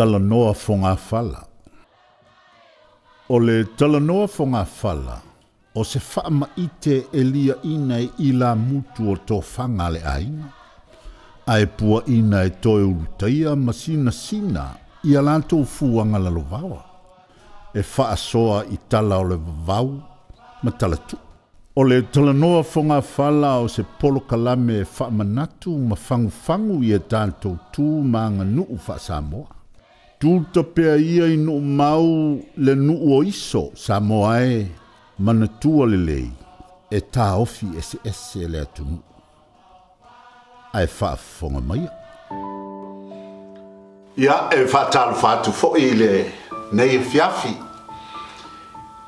talanoa fonga fala. O le talanoa fonga fala, o se whaama e i te elia ina e ila mutu o tō whanga le aina. A e pua ina e tō e urutaia ma sina sina i alanto u fuanga lalo vawa. E wha soa i tala o le vau ma tala tu. O le talanoa fonga fala o se polo kalame e wha manatu ma fangu fangu i e tātou tū ma nuu wha samoa tūta pēa ia i nu mau le nu o iso sa moae mana tua le lei e tā ofi ese ese le atunu. Ai wha fonga mai. Ia e wha tālu whātu fo i le nei e fiafi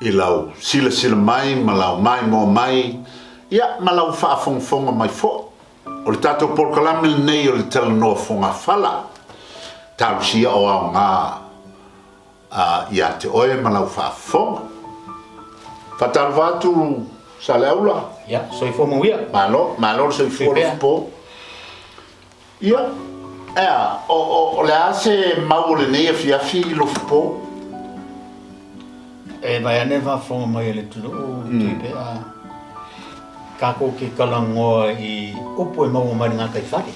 i lau sila sila mai, malau mai, mō mai. Ia malau wha fonga fonga mai fo. O le tātou porkalame nei o le telanoa fonga fala. Ia tausia o au ngā uh, ia te oe malau whafonga. Whatau vātu sa leula? Ia, yeah, soi fōmu ia. Mālo, mālo soi fōmu ia. Ia, ea, o, o, o le ase maule nei a fiafi i lo fōpō. E vai ane whafonga mai ele tūro o mm. tūpe a kāko ki kalangoa i upo e maua maringa kai whare.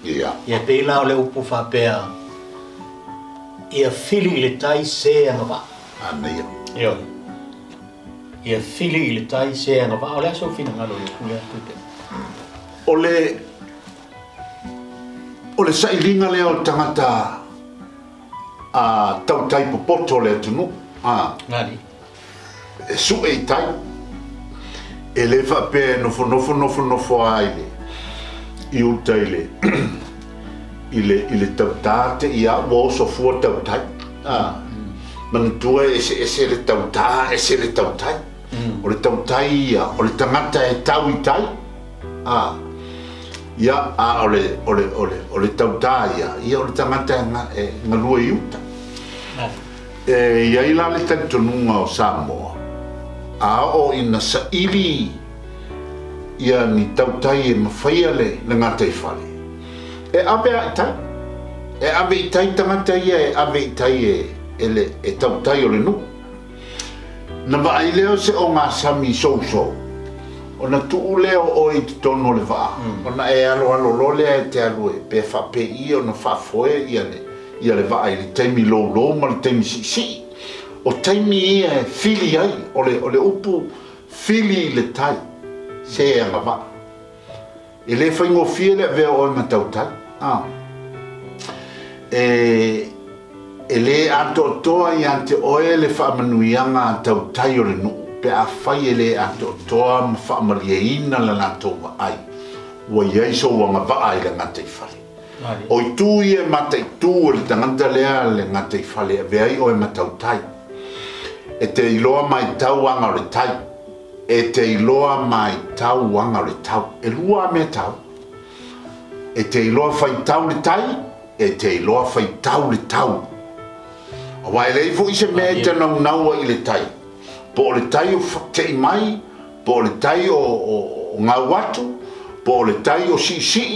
Ia. Yeah. Ia teila o le upo whapea ia fili i le tai se anga wa. Amea. Ia. Ia fili i le tai se anga wa. O le aso fina ngalo le kule atu te. O le... O le sai ringa le o tangata a tau tai popoto le atu nu. Ha. Nani? E su e tai. E le fa pe nofo nofo nofo nofo aile. I utai le. Ha. ile ile tautate ia wo so fuor tautai ah man tua ese ese le tauta ese le tautai mm. o le tautai ia o le tangata e tau i tai ah ia a o le o le o le o le tauta ia ia o le tangata e e na lua i uta ah. e ia ila le tantonunga o Samoa a o ina saili ia ni tautai e mawhaia le na ngatei whalea e ape ata e ave itai tangata ia e ave itai e ele e tau tai ole nu na vaai leo se o ngā sami sou sou o na tuu leo o i te tono le vaa mm. o na e alo alo lo lea e te alue pe fa pe i o na fa foe i ale i ale vaa i le teimi lou lou ma le teimi si si o teimi i e fili ai o le, o le upu fili le tai se e anga vaa e le fa ngo fie le ve o ma tau ta ah e e le anto to ai ante o e le fa manu ia ma tau ta yo le no pe a fa ye le anto to ma fa ma le ina la na to ma ai wo ye so wa ma ba ai le e e ma te fa tu ye ma te tu le tanga ta le le ma te fa le ve o e ma tau ta e te iloa mai tau anga re tai e te iloa mai tau wanga le tau, e lua me tau. E te iloa fai tau le tai, e te iloa fai tau le tau. A wai lei fu ise me te nau naua i le tai. Po le tai o te mai, po le tai o, o, watu, po le tai o si si,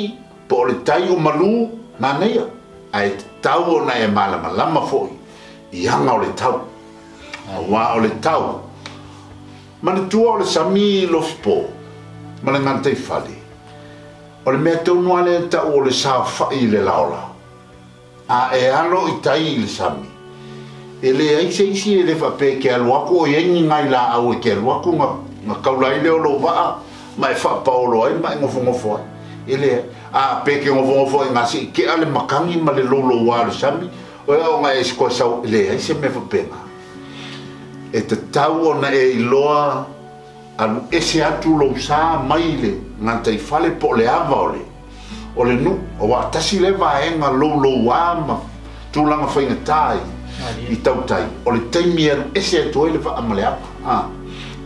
po le tai o malu, ma nea. A e tau o na e malama lama fo i, i hanga o le tau. A wai o le tau, mana tua o le sami lofi po, mana nganta i fali. O le mea tau nuale ta o le sa fai le laola. A e alo i tai le sami. E le aise isi e le fape ke aluako o yengi ngai la au e ke aluako nga, nga kaulai leo lo vaa, ma e fapa o loa e ma e ngofo ngofo ai. E le a pe ke ngofo ngofo e ngasi ke ale makangi ma le lolo wa le sami, o e o ngai e skoa sau, e le aise me fape ngai e te tau ona e iloa anu ese atu lou sā maile ngā tei fale po le awa ole. Ole nu, o wā tasi le vāenga lou lou āma tūlanga whainga tāi i tau tai. Ole teimi anu ese atu oile wha amale aku. Ah.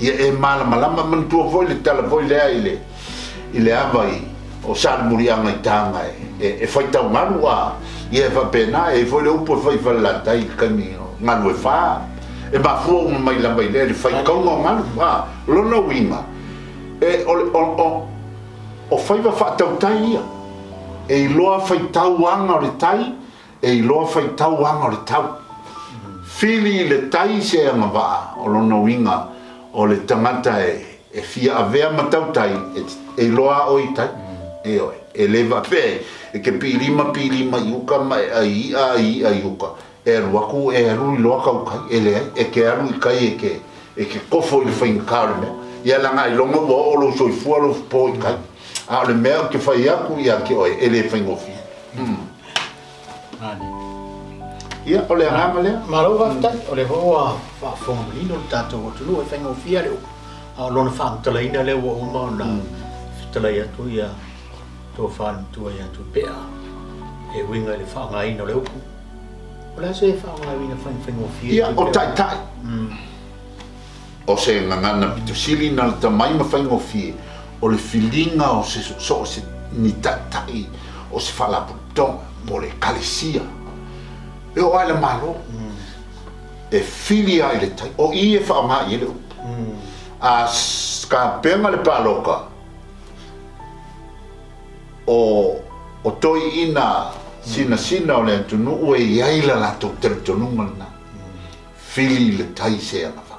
Ia e māla malama mantua voi le tala voi lea i le i le awa i o sāna muri anga i tānga e. E, e whai tau manu a, ia e wha pēnā e voi le upo e whai whalatai kani ngā nui whaa e ba fuo un mai la vai dere fai con o mal va lo no wima e o o o o fai va e fa tai e i loa fai tau anga o tai e i loa fai tau anga o tau fili le tai se anga va o lo no wima o le tangata e e fia a vea ma tau tai e, e i loa o i tai e oi e leva pe e ke pirima pirima iuka ma e a i a i a iuka e ruaku e rui loa kau kai e lea e ke aru i kai e ke e ke kofo i le whaing kāre mea i ala ngai longa wā olo so i fua lo i kai a le mea ke whai aku i ake oe e le whaing ofi hmm. Ia, ole a ah, ngama lea? Maro wa fitai, ole ho a wha whonga ino le tātou o tulu e whaing ofi a leo a lona wha mtala ina leo wa huma o na fitala hmm. i atu e i a tō wha ntua i e winga ele wha ngai ino leo kuu Ola se fa ngai na fa fa ngofi. Ya o tai tai. Mm. O se nga nga pito sili na ta mai ma fa ngofi. O le filinga o se so se ni tai tai. O se fala puto mo le kalisia. E o ala malo. Mm. E filia i le tai. O i e fa ma i le. A ska pe ma le paloka. O o toi ina sina sina o le atunu ua e i ai la latou teletonuga lana fili le taise ana fa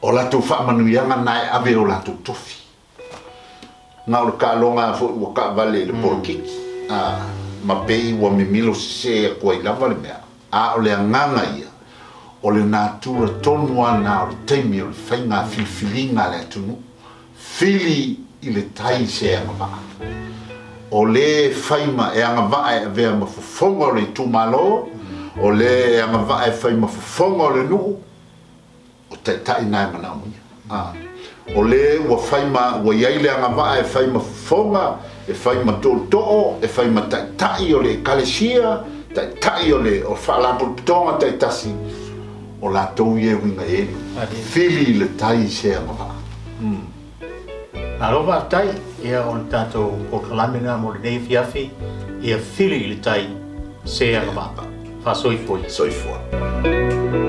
o latou faamanuiaga na e ave o latou tofi na o le kaaloga foi ua mm. kaavale i le polokiki a ma pei ua mimilo sesē akua i lava le mea a o le agaga ia o le natua tonu ana o le taimi o le faiga filifiliga a le atunuu fili i le taise ana faa o faima e anga vae e vea ma fufonga o le tu malo, o e anga vae e faima fufonga o le nu, o te tai nai e mana o mia. O ua faima, ua iai anga vae e faima fufonga, e faima tōtoo, e faima tai tai o le kalesia, tai tai o le o tai tasi, o la tau ye winga e, fili e. le tai se anga vaa. Mm. tai ia o le tatou okalamina mo lenei fiafi ia fili i le tai se agamapa faasoifoi soifoa, soifoa.